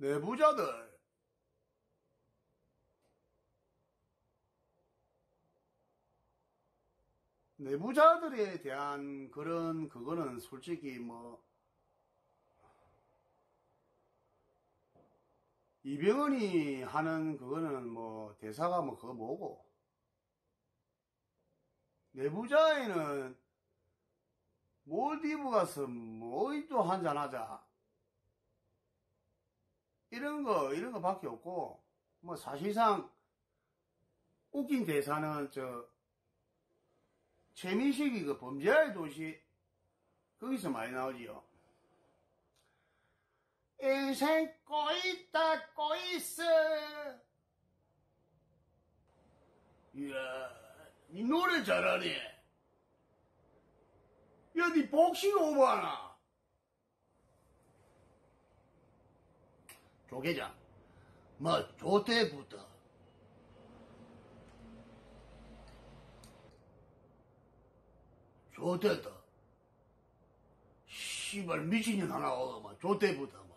내부자들. 내부자들에 대한 그런 그거는 솔직히 뭐 이병헌이 하는 그거는 뭐 대사가 뭐 그거 뭐고. 내부자에는 몰디브 가서 뭐또 한잔하자 이런 거 이런 거 밖에 없고 뭐 사실상 웃긴 대사는 저 최민식이 그 범죄의 도시 거기서 많이 나오지요. 인생 꼬있다 꼬있어. 이야 니 노래 잘하네. 야 니 복싱 오버하나 조계장 뭐 조태부터. 조태다 씨발 미친년 하나 막 조태부터 막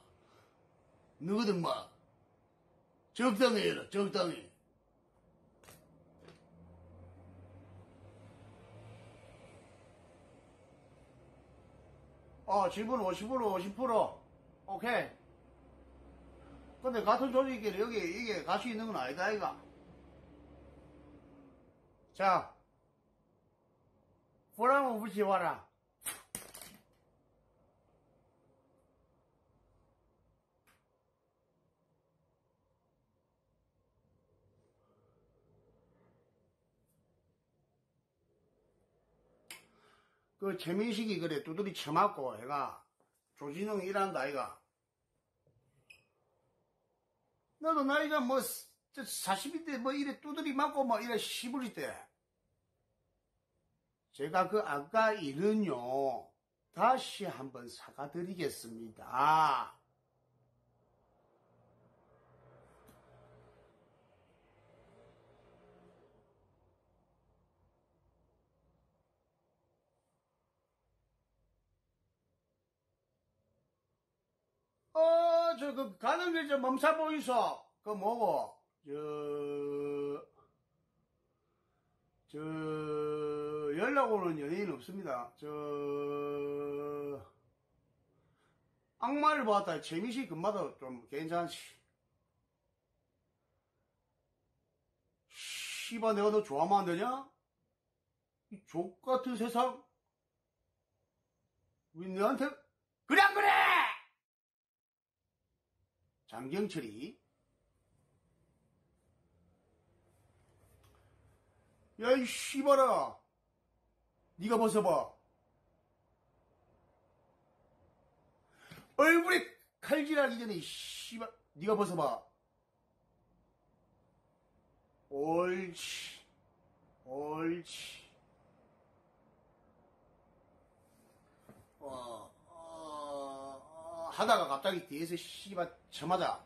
너희들 막 적당히 해라 적당히. 어 지분 50% 50% 오케이 근데 같은 조직끼리 여기 이게 갈수 있는 건 아니다 이가. 자. 불안은 붙이 와라. 그 최민식이 그래 두드리 쳐맞고 애가 조진웅 일한다 아이가 나도 나이가 뭐 40대 뭐 이래 두드리 맞고 뭐 이래 시부리 때 제가 그 아까 일은요 다시 한번 사과드리겠습니다. 어, 저, 그, 가는 길, 저, 멈춰 보이소. 그, 뭐고, 저, 저, 연락 오는 연예인 없습니다. 저, 악마를 보았다. 재미시 금마도 좀 괜찮지. 씨바, 내가 너 좋아하면 안 되냐? 이 족같은 세상? 왜 너한테, 그래, 안 그래! 장경철이 야 이 씨발아. 네가 벗어봐. 얼굴에 칼질하기 전에 이 씨발 네가 벗어봐. 옳지. 옳지 어, 어, 하다가 갑자기 뒤에서 씨발 쳐맞아.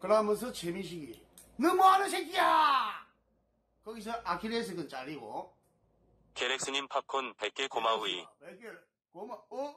그러면서 최민식이 너 뭐하는 새끼야! 거기서 아킬레스건 잘리고 갤렉스님 팝콘 100개 고마우이. 몇 개를 고마 어?